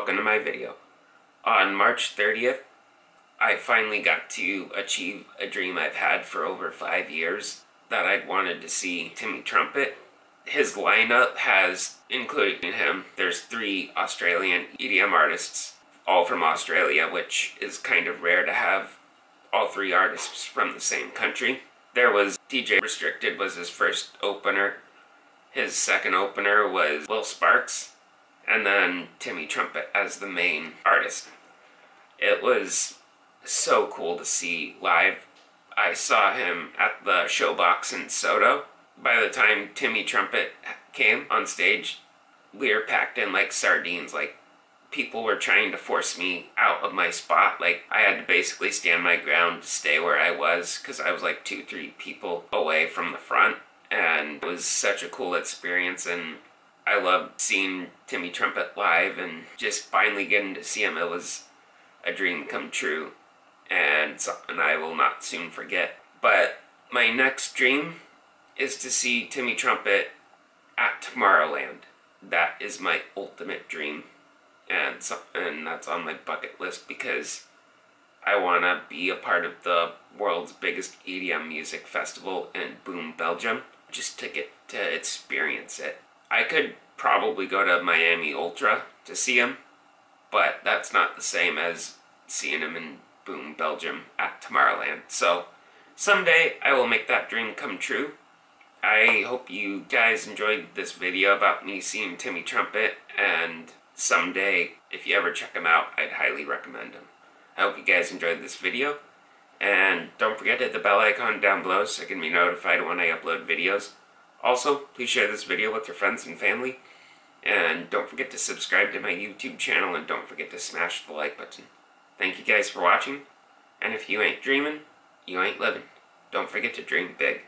welcome to my video. On March 30th, I finally got to achieve a dream I've had for over five years that I'd wanted to see Timmy Trumpet. His lineup has, including him, there's three Australian EDM artists, all from Australia, which is kind of rare to have all three artists from the same country. There was DJ Restricted was his first opener. His second opener was Will Sparks, and then Timmy Trumpet as the main artist. It was so cool to see live. I saw him at the Showbox in Sodo. By the time Timmy Trumpet came on stage, we were packed in like sardines. Like people were trying to force me out of my spot. Like I had to basically stand my ground to stay where I was because I was like two, three people away from the front. And it was such a cool experience. And I loved seeing Timmy Trumpet live and just finally getting to see him. It was a dream come true and something I will not soon forget. But my next dream is to see Timmy Trumpet at Tomorrowland. That is my ultimate dream, and so, and that's on my bucket list because I want to be a part of the world's biggest EDM music festival in Boom, Belgium, just to get to experience it. I could probably go to Miami Ultra to see him, but that's not the same as seeing him in Boom, Belgium at Tomorrowland. So someday I will make that dream come true. I hope you guys enjoyed this video about me seeing Timmy Trumpet, and someday, if you ever check him out, I'd highly recommend him. I hope you guys enjoyed this video, and don't forget to hit the bell icon down below so you can be notified when I upload videos. Also, please share this video with your friends and family, and don't forget to subscribe to my YouTube channel, and don't forget to smash the like button. Thank you guys for watching, and if you ain't dreaming, you ain't living. Don't forget to dream big.